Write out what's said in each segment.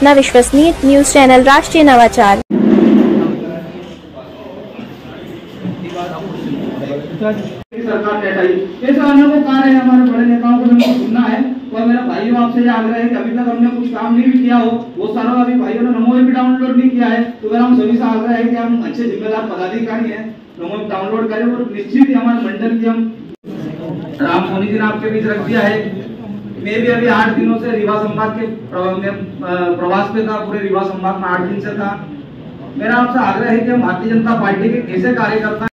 अपना विश्वसनीय news channel राष्ट्रीय नवाचार। सरकार ये सब अनुभव कार्य है, हमारे बड़े नेताओं को हमको सुनना है, और मेरा भाइयों आपसे आग्रह है कि अभी तक हमने कुछ काम नहीं भी किया हो, वो सारा अभी भाइयों ने नमो भी डाउनलोड नहीं किया है तो मेरा हम सभी से आग्रह है कि हम अच्छे जिम्मेदार पदाधिकारी हैं, नमो डाउनलोड करें, और निश्चित ही हमारे मंडल की हम राम सोनी जी ने आपके बीच रख दिया है। मैं भी अभी आठ दिनों से रीवा संभाग के प्रवास पे था पूरे रीवा संभाग में आठ दिन से था। मेरा आपसे आग्रह है कि हम भारतीय जनता पार्टी के कैसे कार्यकर्ता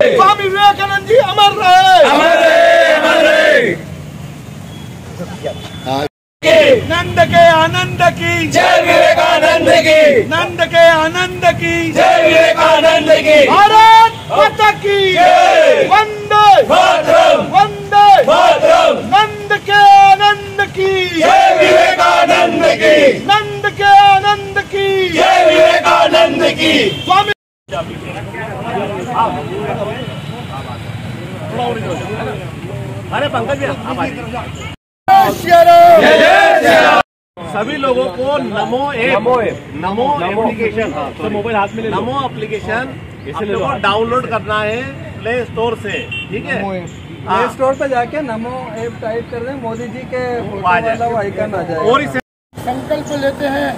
स्वामी विवेकानंद जी अमर रहे अमर रहे नंद के आनंद की जय विवेकानंद की। नंद के आनंद की। जय विवेकानंद की। भारत! माता की। जय। वंदे। मातरम। वंदे। मातरम। नंद के आनंद की। जय विवेकानंद की। नंद के आनंद की। जय विवेकानंद की। स्वामी सभी लोगों को नमो ऐप। नमो एप्लीकेशन तो मोबाइल हाथ में नमो एप्लीकेशन आप वो डाउनलोड करना है प्ले स्टोर से ठीक है? प्ले स्टोर पे जाके नमो ऐप टाइप कर दें मोदी जी के आइकन आ जाए। वाला वो आइकन आ जाएगा। और इसे संकल्प लेते हैं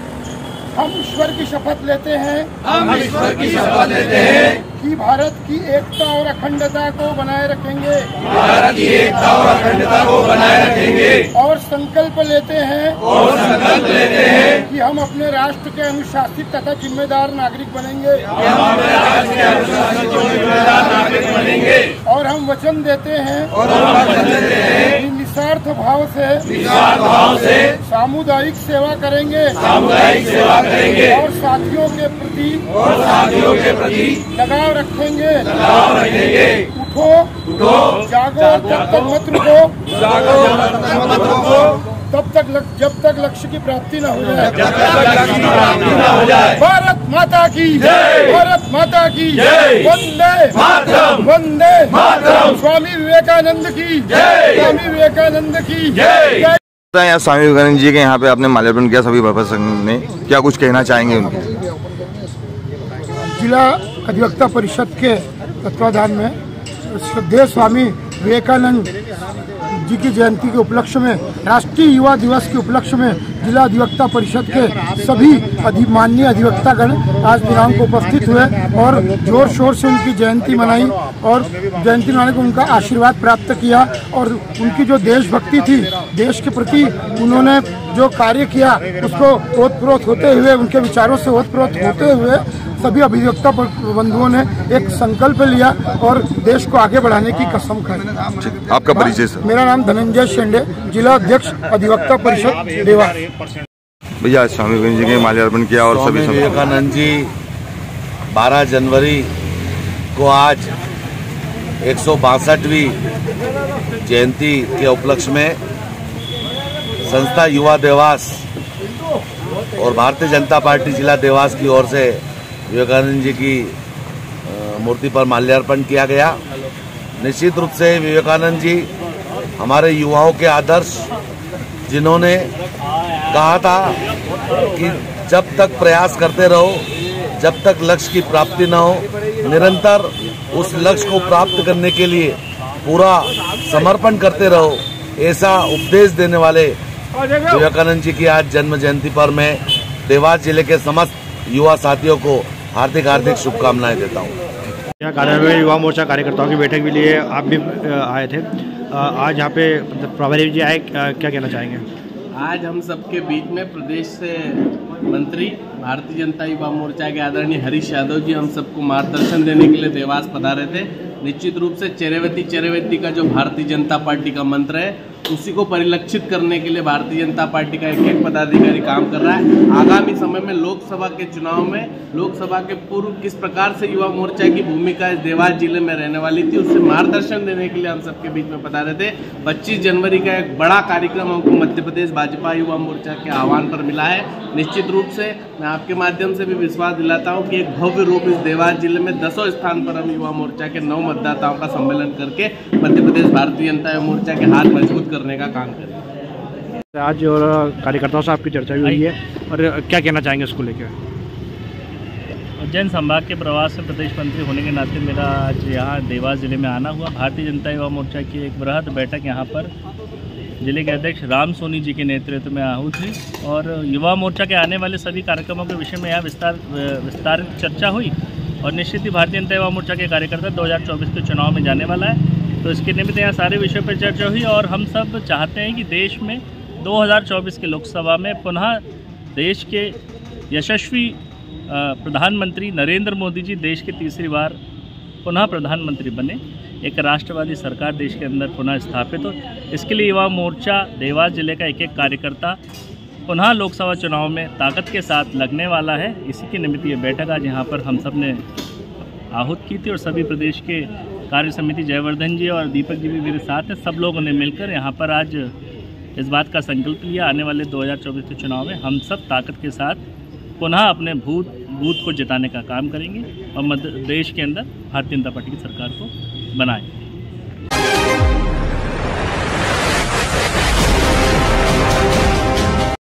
हम ईश्वर की शपथ लेते हैं हम ईश्वर की शपथ लेते हैं कि भारत की एकता और अखंडता को बनाए रखेंगे। भारत की एकता और अखंडता को बनाए रखेंगे। और संकल्प लेते हैं और संकल्प लेते हैं कि हम अपने राष्ट्र के अनुशासित तथा जिम्मेदार नागरिक बनेंगे। हम अपने राष्ट्र के अनुशासित और जिम्मेदार नागरिक बनेंगे। और हम वचन देते हैं और हम वचन देते हैं निस्वार्थ भाव से निस्वार्थ भाव से सामुदायिक सेवा करेंगे। सामुदायिक सेवा करेंगे। और साथियों के प्रति और साथियों के प्रति लगाव रखेंगे। लगाव रखेंगे। उठो उठो जागो तब तक मत रुको। जागो जब तक मत रुको। तब तक लक, जब तक लक्ष्य की प्राप्ति न हो जाए। जब तक लक्ष्य की प्राप्ति न हो जाए। भारत माता की जय। भारत माता की जय। वंदे मातरम। वंदे मातरम। स्वामी विवेकानंद की। स्वामी विवेकानंद की। जय। यहाँ स्वामी विवेकानंद जी के यहाँ पे आपने माल्यार्पण किया सभी बाबा संघ ने। क्या कुछ कहना चाहेंगे उनके? जिला अधिवक्ता परिषद के तत्वाधान में श्रद्धेय स्वामी विवेकानंद जी की जयंती के उपलक्ष्य में राष्ट्रीय युवा दिवस के उपलक्ष्य में जिला अधिवक्ता परिषद के सभी अधि माननीय अधिवक्तागण आज दिनांक को उपस्थित हुए और ज़ोर शोर से उनकी जयंती मनाई। और जयंती मनाने को उनका आशीर्वाद प्राप्त किया और उनकी जो देशभक्ति थी देश के प्रति उन्होंने जो कार्य किया उसको ओतप्रोत होते हुए उनके विचारों से ओतप्रोत होते हुए सभी अभिव्यक्ता बंधुओं ने एक संकल्प लिया और देश को आगे बढ़ाने की कसम खाई। आपका परिचय सर? मेरा नाम धनंजय शेंडे जिला अध्यक्ष अधिवक्ता परिषद देवा। भैया स्वामी विवेकानंद जी के माल्यार्पण किया और सभी विवेकानंद जी 12 जनवरी को आज एक जयंती के उपलक्ष्य में संस्था युवा देवास और भारतीय जनता पार्टी जिला देवास की ओर से विवेकानंद जी की मूर्ति पर माल्यार्पण किया गया। निश्चित रूप से विवेकानंद जी हमारे युवाओं के आदर्श, जिन्होंने कहा था कि जब तक प्रयास करते रहो, जब तक लक्ष्य की प्राप्ति न हो, निरंतर उस लक्ष्य को प्राप्त करने के लिए पूरा समर्पण करते रहो। ऐसा उपदेश देने वाले विवेकानंद जी की आज जन्म जयंती पर मैं देवास ज़िले के समस्त युवा साथियों को हार्दिक हार्दिक शुभकामनाएँ देता हूँ। यहाँ कार्यालय में युवा मोर्चा कार्यकर्ताओं की बैठक के लिए आप भी आए थे। आज यहाँ पे प्रभारी जी आए क्या कहना चाहेंगे? आज हम सबके बीच में प्रदेश से मंत्री भारतीय जनता युवा मोर्चा के आदरणीय हरीश यादव जी, हम सबको मार्गदर्शन देने के लिए देवास पधारे थे। निश्चित रूप से चेरेवती चेरेवती का जो भारतीय जनता पार्टी का मंत्र है उसी को परिलक्षित करने के लिए भारतीय जनता पार्टी का एक एक पदाधिकारी काम कर रहा है। आगामी समय में लोकसभा के चुनाव में, लोकसभा के पूर्व किस प्रकार से युवा मोर्चा की भूमिका इस देवास ज़िले में रहने वाली थी, उससे मार्गदर्शन देने के लिए हम सबके बीच में बता रहे थे। पच्चीस जनवरी का एक बड़ा कार्यक्रम हमको मध्य प्रदेश भाजपा युवा मोर्चा के आह्वान पर मिला है। निश्चित रूप से मैं आपके माध्यम से भी विश्वास दिलाता हूँ कि एक भव्य रूप इस देवास ज़िले में दसों स्थान पर हम युवा मोर्चा के नौ मतदाताओं का सम्मेलन करके मध्य प्रदेश भारतीय जनता मोर्चा के हाथ मज़बूत करने का काम करें। आज और कार्यकर्ताओं से आपकी चर्चा भी हुई है। और क्या कहना चाहेंगे इसको लेकर? उज्जैन संभाग के प्रवास में प्रदेश मंत्री होने के नाते मेरा आज यहाँ देवास ज़िले में आना हुआ। भारतीय जनता युवा मोर्चा की एक बृहद बैठक यहाँ पर ज़िले के अध्यक्ष राम सोनी जी के नेतृत्व में आहूत थी और युवा मोर्चा के आने वाले सभी कार्यक्रमों के विषय में यहाँ विस्तार विस्तारित चर्चा हुई। और निश्चित ही भारतीय जनता युवा मोर्चा के कार्यकर्ता 2024 के चुनाव में जाने वाला है। तो इसके निमित्त यहाँ सारे विषयों पर चर्चा हुई और हम सब चाहते हैं कि देश में 2024 के लोकसभा में पुनः देश के यशस्वी प्रधानमंत्री नरेंद्र मोदी जी देश के तीसरी बार पुनः प्रधानमंत्री बने। एक राष्ट्रवादी सरकार देश के अंदर पुनः स्थापित हो। इसके लिए युवा मोर्चा, देवास ज़िले का एक एक कार्यकर्ता पुनः लोकसभा चुनाव में ताकत के साथ लगने वाला है। इसी के निमित्त ये बैठक आज यहाँ पर हम सबने आहूत की थी और सभी प्रदेश के कार्य समिति जयवर्धन जी और दीपक जी भी मेरे साथ हैं। सब लोगों ने मिलकर यहाँ पर आज इस बात का संकल्प लिया। आने वाले 2024 के चुनाव में हम सब ताकत के साथ पुनः अपने भूत बूथ को जिताने का काम करेंगे और मध्य, देश के अंदर भारतीय जनता पार्टी की सरकार को बनाएँ